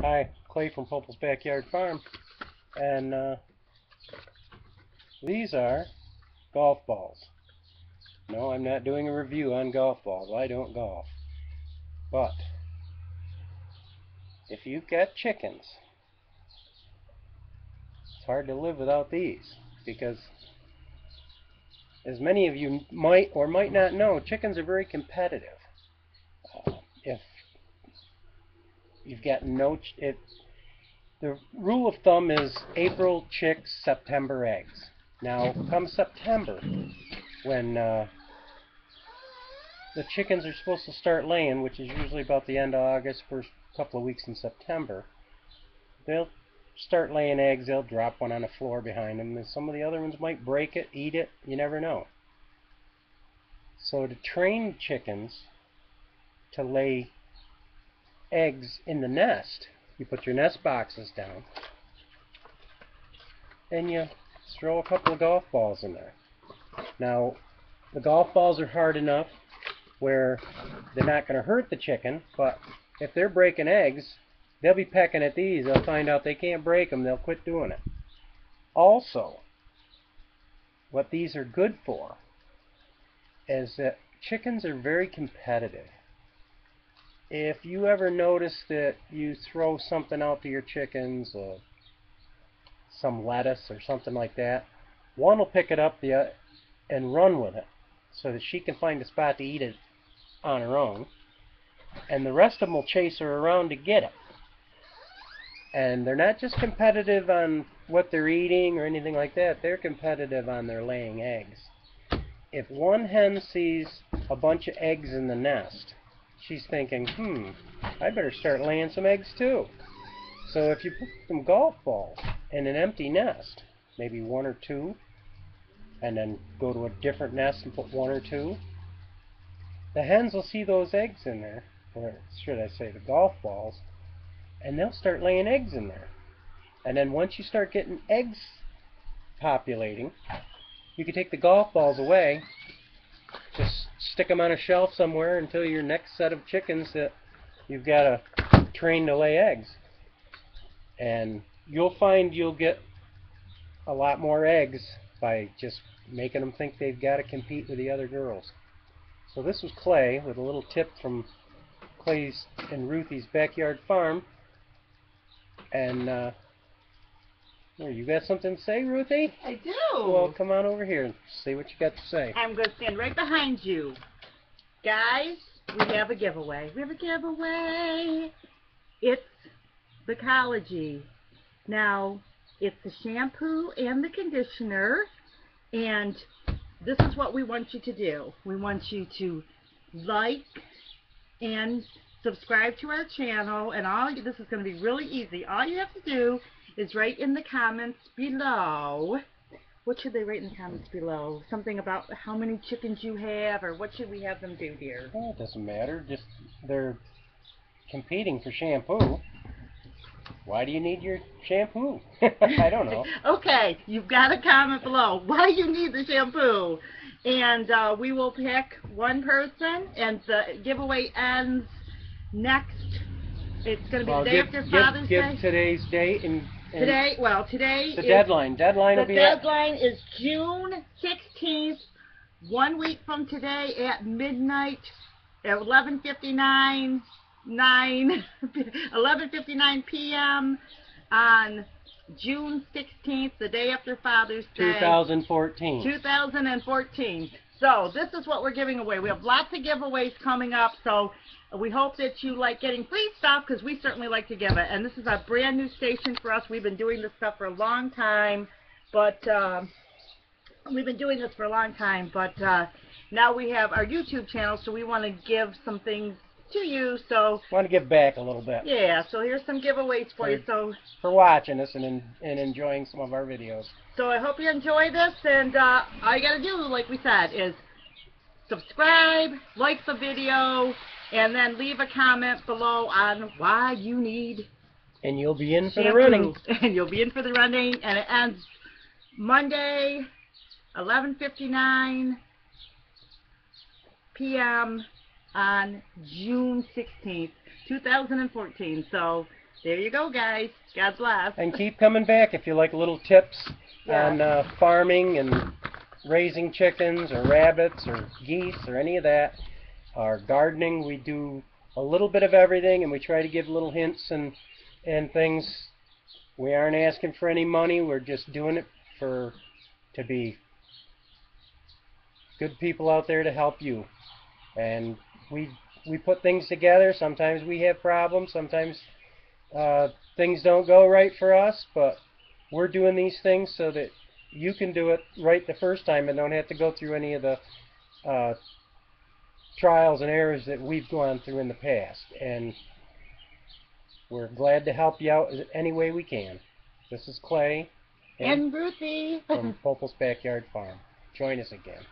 Hi, Clay from Pople's Backyard Farm. And uh, these are golf balls. No, I'm not doing a review on golf balls. I don't golf. But if you've got chickens, it's hard to live without these because as many of you might or might not know, chickens are very competitive. Uh, if you've got no, if the rule of thumb is April chicks, September eggs. Now, come September, when uh, the chickens are supposed to start laying, which is usually about the end of August, first couple of weeks in September, they'll start laying eggs. They'll drop one on the floor behind them, and some of the other ones might break it, eat it. You never know. So to train chickens to lay eggs in the nest, you put your nest boxes down, and you throw a couple of golf balls in there. Now, the golf balls are hard enough where they're not going to hurt the chicken, but if they're breaking eggs, they'll be pecking at these. They'll find out they can't break them. They'll quit doing it. Also, what these are good for is that chickens are very competitive. If you ever notice that you throw something out to your chickens, uh, some lettuce or something like that, one will pick it up the, uh, and run with it so that she can find a spot to eat it on her own, and the rest of them will chase her around to get it. And they're not just competitive on what they're eating or anything like that, they're competitive on their laying eggs. If one hen sees a bunch of eggs in the nest, she's thinking, hmm, I better start laying some eggs too. So if you put some golf balls in an empty nest, maybe one or two, and then go to a different nest and put one or two, the hens will see those eggs in there, or should I say the golf balls, and they'll start laying eggs in there. And then once you start getting eggs populating, you can take the golf balls away, just stick them on a shelf somewhere until your next set of chickens that you've got to train to lay eggs. And you'll find you'll get a lot more eggs by just making them think they've got to compete with the other girls. So this was Clay with a little tip from Clay's and Ruthie's backyard farm. And uh, you got something to say, Ruthie? I do. Well, come on over here and see what you got to say. I'm going to stand right behind you. Guys, we have a giveaway. We have a giveaway. It's the Ecology. Now, it's the shampoo and the conditioner. And this is what we want you to do. We want you to like and subscribe to our channel. And all this is going to be really easy. All you have to do is write in the comments below. What should they write in the comments below? Something about how many chickens you have, or what should we have them do, dear? Well, it doesn't matter. Just they're competing for shampoo. Why do you need your shampoo? I don't know. okay, you've got a comment below. Why do you need the shampoo? And uh, we will pick one person, and the giveaway ends next. It's going to be Well, the day give, after give, Father's give Day. today's date and, and Today, well, today the is deadline. Deadline the will be at deadline is June 16th, one week from today at midnight, at 11:59, 9, 11:59 p.m. on June 16th, the day after Father's Day. 2014. 2014. So this is what we're giving away. We have lots of giveaways coming up. So we hope that you like getting free stuff because we certainly like to give it. And this is a brand new station for us. We've been doing this stuff for a long time, but um, we've been doing this for a long time. But uh, now we have our YouTube channel, so we want to give some things to you. So Want to give back a little bit yeah, so here's some giveaways for you. So for watching us and en- and enjoying some of our videos. So I hope you enjoy this, and uh, all you gotta do, like we said, is subscribe, like the video, and then leave a comment below on why you need And you'll be in for shampoo. the running. And you'll be in for the running, and it ends Monday, 11:59 p.m. on June 16th, 2014. So There you go, guys. God bless. And keep coming back if you like little tips Yeah. on uh, farming and raising chickens or rabbits or geese or any of that. Our gardening, we do a little bit of everything, and we try to give little hints and and things. We aren't asking for any money. We're just doing it for to be good people out there to help you. And we we put things together. Sometimes we have problems. Sometimes uh, things don't go right for us, but we're doing these things so that you can do it right the first time and don't have to go through any of the uh, trials and errors that we've gone through in the past. And we're glad to help you out any way we can. This is Clay And Ruthie. from Pople's Backyard Farm. Join us again.